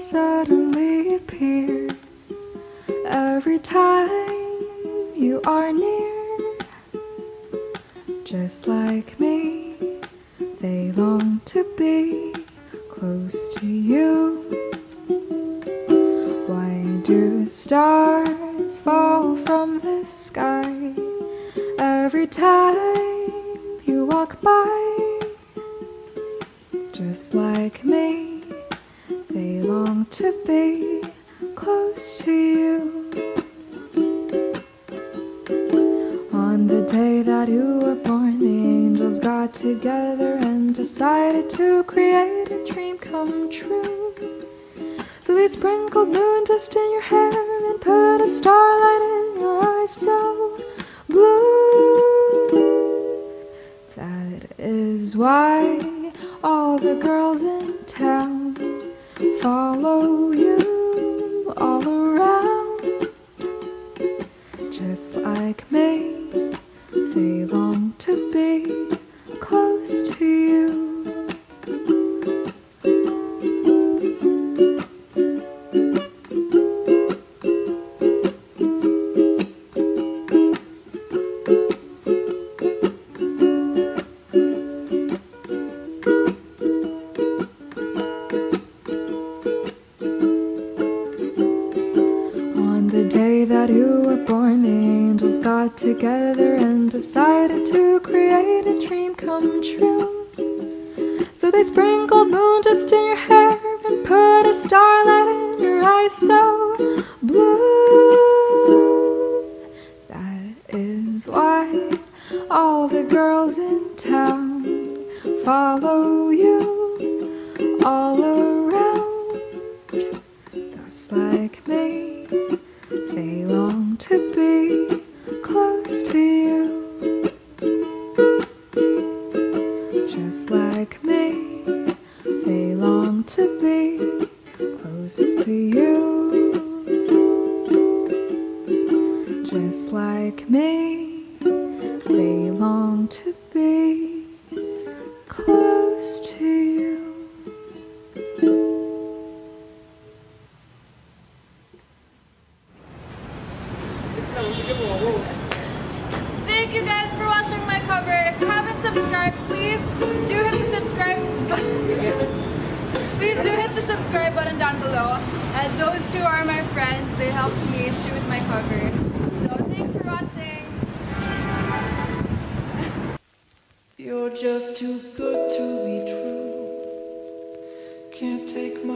suddenly appear every time you are near. Just like me, they long to be close to you. Why do stars fall from the sky every time you walk by? Just like me to be close to you. On the day that you were born, the angels got together and decided to create a dream come true. So they sprinkled moon dust in your hair and put a starlight in your eyes so blue. That is why all the girls in town follow you all around. Just like me, they long to be close to you. together and decided to to be close to you, just like me. take my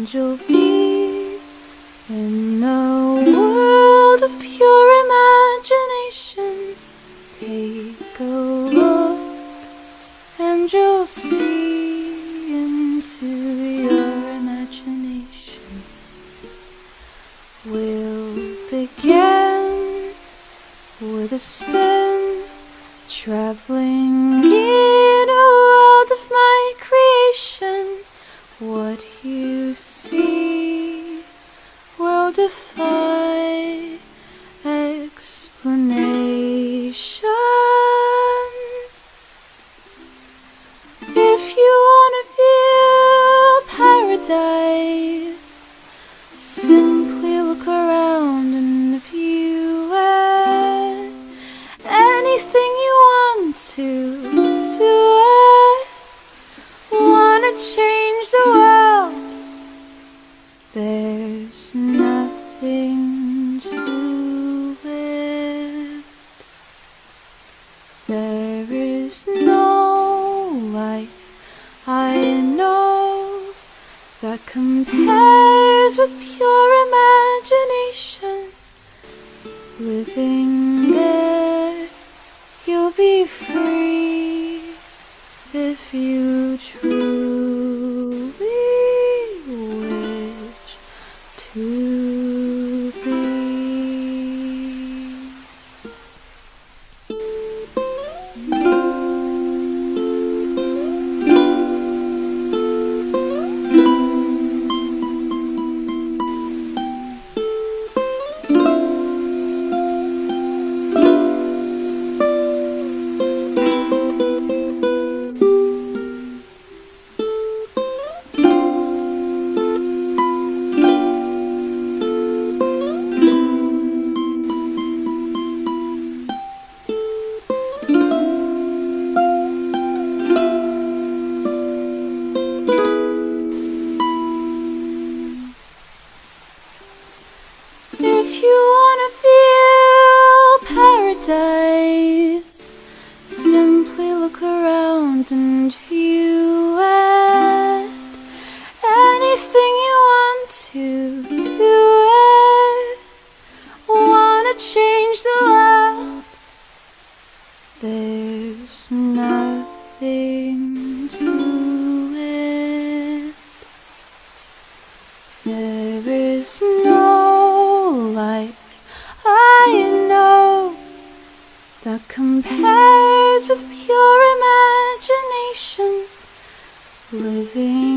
angel be in a world of pure imagination? Take a look and you'll see into your imagination. We'll begin with a spin traveling. see. if you choose. living